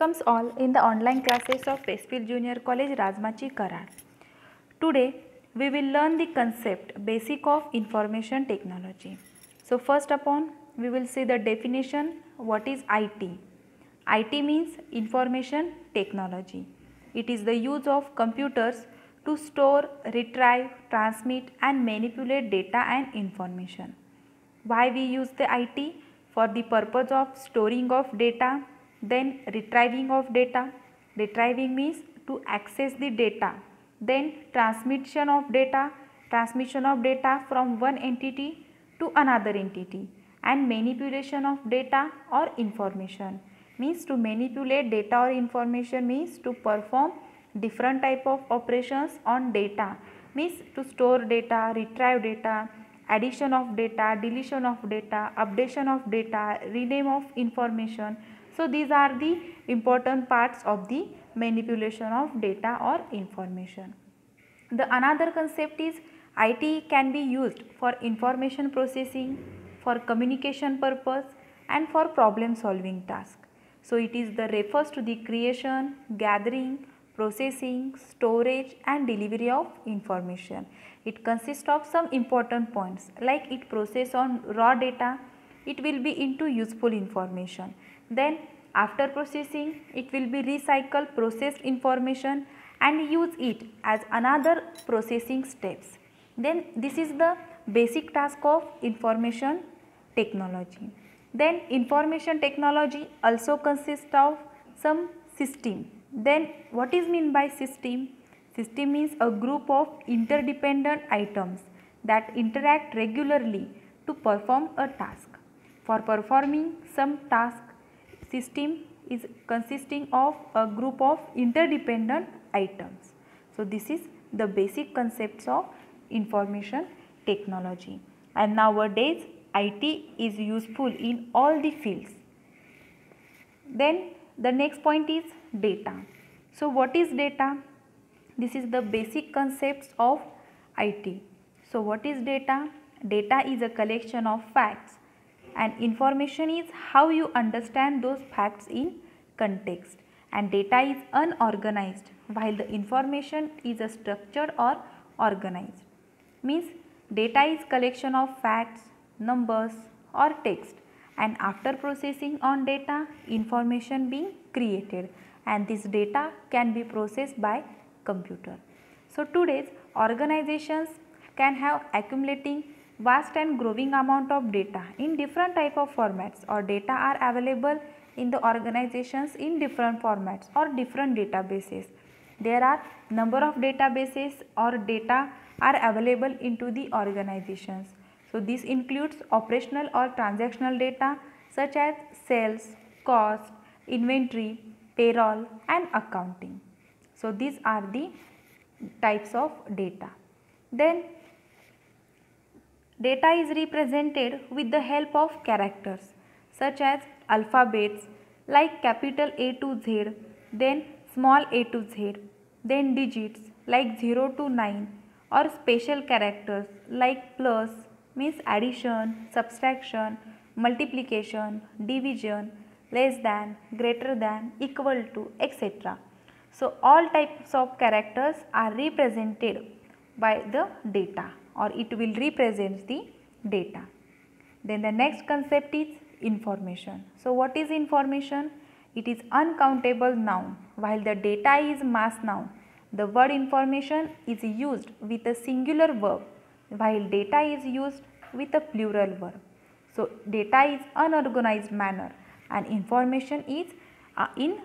Welcomes all in the online classes of Westfield Junior College Rajmachi Karad. Today we will learn the concept basic of information technology. So first upon we will see the definition what is IT. IT means information technology. It is the use of computers to store, retrieve, transmit and manipulate data and information. Why we use the IT? For the purpose of storing of data, then retrieving of data. Retrieving means to access the data. Then transmission of data, transmission of data from one entity to another entity and manipulation of data or information means to manipulate data or information means to perform different type of operations on data means to store data, retrieve data, addition of data, deletion of data, updation of data, rename of information. So, these are the important parts of the manipulation of data or information. The another concept is IT can be used for information processing, for communication purpose and for problem solving task. So, it is the refers to the creation, gathering, processing, storage and delivery of information. It consists of some important points like it process on raw data, it will be into useful information. Then after processing it will be recycle processed information and use it as another processing steps. Then this is the basic task of information technology. Then information technology also consists of some system. Then what is mean by system? System means a group of interdependent items that interact regularly to perform a task. For performing some task, system is consisting of a group of interdependent items. So, this is the basic concepts of information technology and nowadays IT is useful in all the fields. Then the next point is data. So, what is data? This is the basic concepts of IT. So, what is data? Data is a collection of facts and information is how you understand those facts in context and data is unorganized while the information is a structured or organized. Means data is collection of facts, numbers or text and after processing on data information being created and this data can be processed by computer. So today's organizations can have accumulating vast and growing amount of data in different type of formats or data are available in the organizations in different formats or different databases. There are number of databases or data are available into the organizations. So this includes operational or transactional data such as sales, cost, inventory, payroll and accounting. So these are the types of data. Then data is represented with the help of characters such as alphabets like capital A to Z, then small a to z, then digits like 0 to 9 or special characters like plus means addition, subtraction, multiplication, division, less than, greater than, equal to etc. So, all types of characters are represented by the data or it will represent the data. Then the next concept is information. So, what is information? It is uncountable noun while the data is mass noun. The word information is used with a singular verb while data is used with a plural verb. So, data is unorganized manner and information is uh, in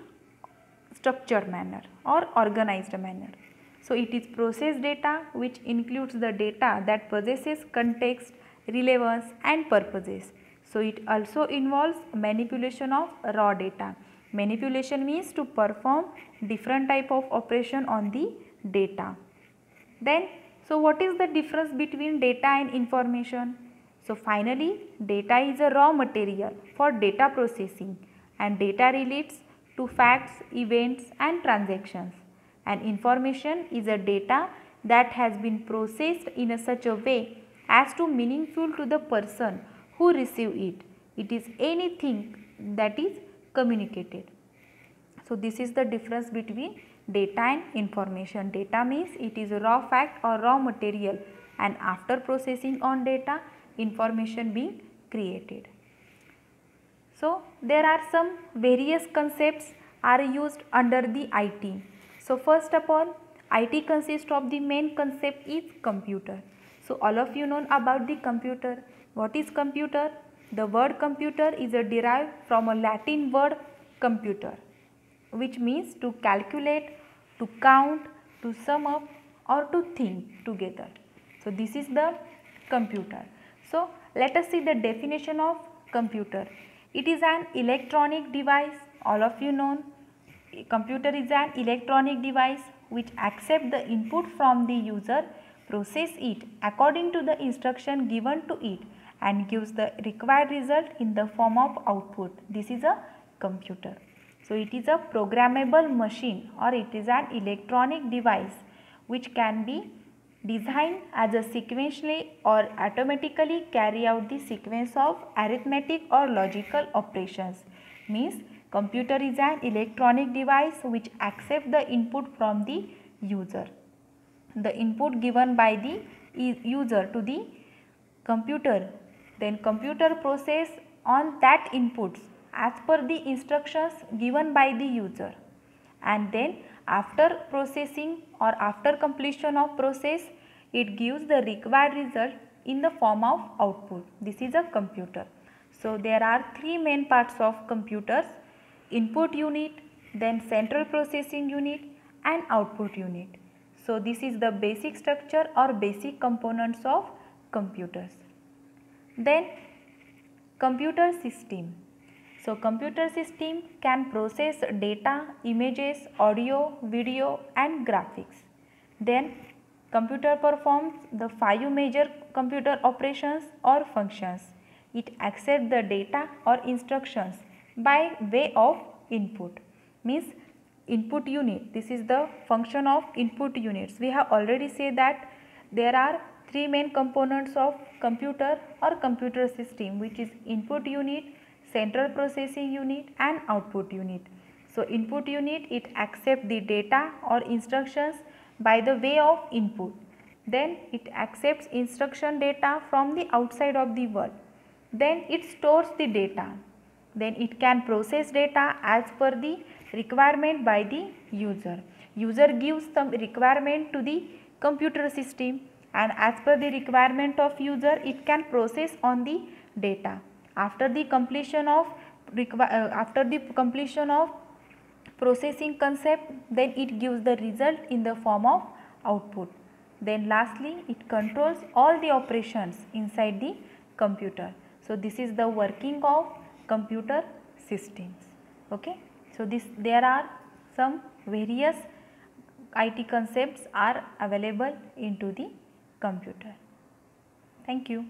structured manner or organized manner. So, it is processed data which includes the data that possesses context, relevance and purposes. So, it also involves manipulation of raw data. Manipulation means to perform different type of operation on the data. Then, so what is the difference between data and information? So, finally, data is a raw material for data processing and data relates to facts, events and transactions and information is a data that has been processed in a such a way as to meaningful to the person who receive it. It is anything that is communicated. So, this is the difference between data and information. Data means it is a raw fact or raw material and after processing on data information being created. So, there are some various concepts are used under the IT. So, first of all IT consists of the main concept is computer. So, all of you know about the computer. What is computer? The word computer is a derived from a Latin word computer which means to calculate, to count, to sum up or to think together. So, this is the computer. So, let us see the definition of computer. It is an electronic device, all of you know. Computer is an electronic device which accept the input from the user, process it according to the instruction given to it and gives the required result in the form of output. This is a computer. So, it is a programmable machine or it is an electronic device which can be designed as a sequentially or automatically carry out the sequence of arithmetic or logical operations. Means computer is an electronic device which accept the input from the user. The input given by the user to the computer then computer process on that inputs as per the instructions given by the user and then after processing or after completion of process it gives the required result in the form of output. This is a computer. So, there are three main parts of computers input unit, then central processing unit and output unit. So, this is the basic structure or basic components of computers. Then computer system. So, computer system can process data, images, audio, video and graphics. Then computer performs the five major computer operations or functions. It accepts the data or instructions by way of input means input unit this is the function of input units we have already said that there are three main components of computer or computer system which is input unit central processing unit and output unit. So, input unit it accept the data or instructions by the way of input. Then it accepts instruction data from the outside of the world. Then it stores the data. Then it can process data as per the requirement by the user. User gives some requirement to the computer system and as per the requirement of user it can process on the data. After the completion of uh, after the completion of processing concept then it gives the result in the form of output. Then lastly it controls all the operations inside the computer. So this is the working of computer systems. Okay? So this there are some various IT concepts are available into the computer. Thank you